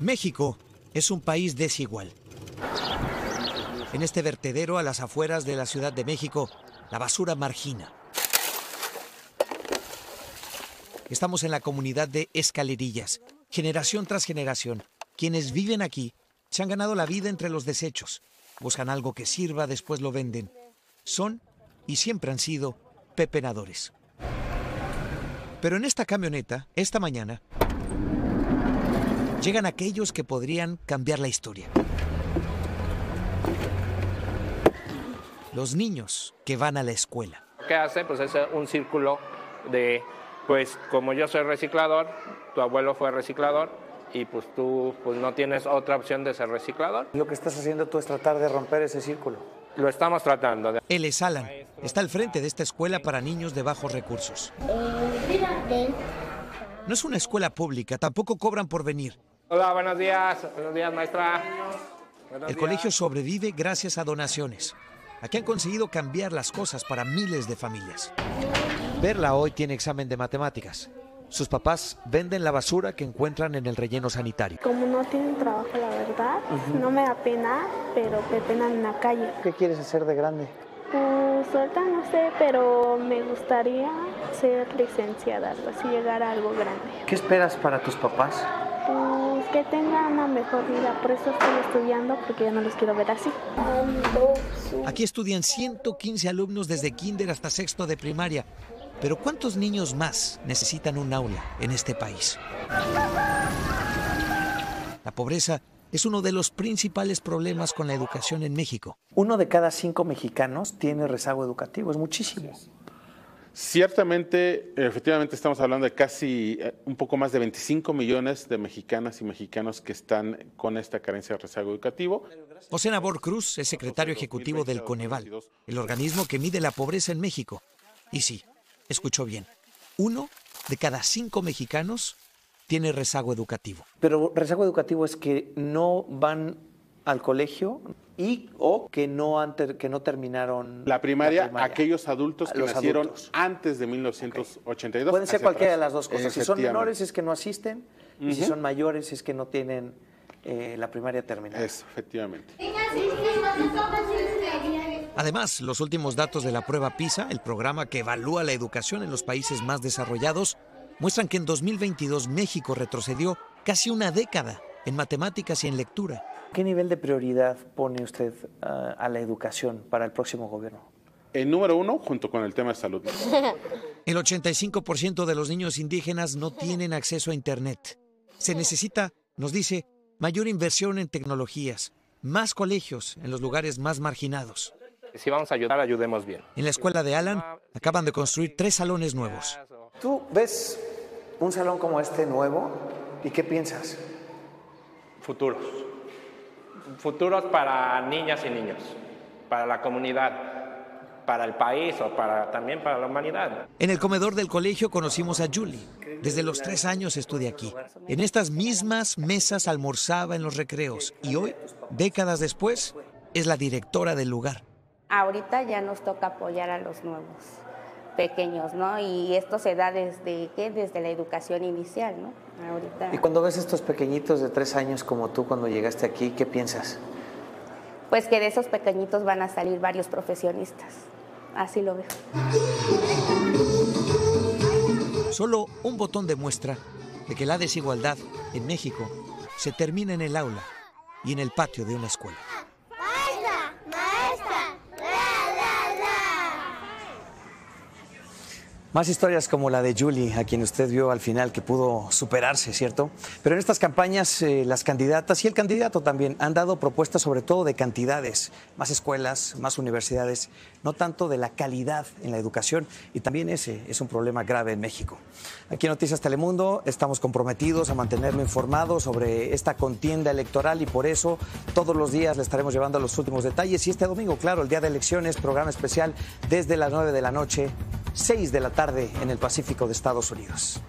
México es un país desigual. En este vertedero a las afueras de la Ciudad de México, la basura margina. Estamos en la comunidad de Escalerillas. Generación tras generación, quienes viven aquí se han ganado la vida entre los desechos. Buscan algo que sirva, después lo venden. Son y siempre han sido pepenadores. Pero en esta camioneta, esta mañana, llegan aquellos que podrían cambiar la historia. Los niños que van a la escuela. Que hace pues es un círculo de, pues como yo soy reciclador, tu abuelo fue reciclador y pues tú pues no tienes otra opción de ser reciclador. Lo que estás haciendo tú es tratar de romper ese círculo. Lo estamos tratando. de- Él es Alan. Está al frente de esta escuela para niños de bajos recursos. No es una escuela pública, tampoco cobran por venir. Hola, buenos días. Buenos días, maestra. Buenos El días. colegio sobrevive gracias a donaciones. Aquí han conseguido cambiar las cosas para miles de familias. Verla hoy tiene examen de matemáticas. Sus papás venden la basura que encuentran en el relleno sanitario. Como no tienen trabajo, la verdad, no me da pena, pero me pena en la calle. ¿Qué quieres hacer de grande? Pues ahorita no sé, pero me gustaría ser licenciada, algo así llegar a algo grande. ¿Qué esperas para tus papás? Que tengan una mejor vida, por eso estoy estudiando, porque ya no los quiero ver así. Aquí estudian 115 alumnos desde kinder hasta sexto de primaria. Pero ¿cuántos niños más necesitan un aula en este país? La pobreza es uno de los principales problemas con la educación en México. Uno de cada cinco mexicanos tiene rezago educativo, es muchísimo. Ciertamente, efectivamente estamos hablando de casi eh, un poco más de 25 millones de mexicanas y mexicanos que están con esta carencia de rezago educativo. José Nabor Cruz es secretario ejecutivo del Coneval, el organismo que mide la pobreza en México. Y sí, escuchó bien, uno de cada cinco mexicanos tiene rezago educativo. Pero rezago educativo es que no van al colegio y o que no, han ter- que no terminaron La primaria, primaria. aquellos adultos que Los nacieron adultos. antes de 1982. Pueden ser cualquiera de las dos cosas. Si son menores es que no asisten y si son mayores es que no tienen eh, la primaria terminada. Eso, efectivamente. Además, los últimos datos de la prueba PISA, el programa que evalúa la educación en los países más desarrollados, muestran que en 2022 México retrocedió casi una década en matemáticas y en lectura. ¿Qué nivel de prioridad pone usted ah, a la educación para el próximo gobierno? El número uno, junto con el tema de salud. El 85% de los niños indígenas no tienen acceso a Internet. Se necesita, nos dice, mayor inversión en tecnologías, más colegios en los lugares más marginados. Si vamos a ayudar, ayudemos bien. En la escuela de Alan acaban de construir tres salones nuevos. ¿Tú ves un salón como este nuevo y qué piensas? Futuros. Futuros para niñas y niños, para la comunidad, para el país o para, también para la humanidad. En el comedor del colegio conocimos a Julie. Desde los tres años estudia aquí. En estas mismas mesas almorzaba en los recreos y hoy, décadas después, es la directora del lugar. Ahorita ya nos toca apoyar a los nuevos pequeños, ¿no? Y esto se da desde, ¿qué? Desde la educación inicial, ¿no? Ahorita. Y cuando ves estos pequeñitos de tres años como tú cuando llegaste aquí, ¿qué piensas? Pues que de esos pequeñitos van a salir varios profesionistas. Así lo veo. Solo un botón demuestra de que la desigualdad en México se termina en el aula y en el patio de una escuela. Maestra, maestra, la, la, la. Más historias como la de Julie, a quien usted vio al final que pudo superarse, ¿cierto? Pero en estas campañas eh, las candidatas y el candidato también han dado propuestas sobre todo de cantidades, más escuelas, más universidades, no tanto de la calidad en la educación y también ese es un problema grave en México. Aquí en Noticias Telemundo estamos comprometidos a mantenerlo informado sobre esta contienda electoral y por eso todos los días le estaremos llevando los últimos detalles y este domingo, claro, el día de elecciones, programa especial desde las 9 de la noche 6 de la tarde en el Pacífico de Estados Unidos.